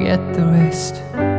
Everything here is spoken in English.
get the rest.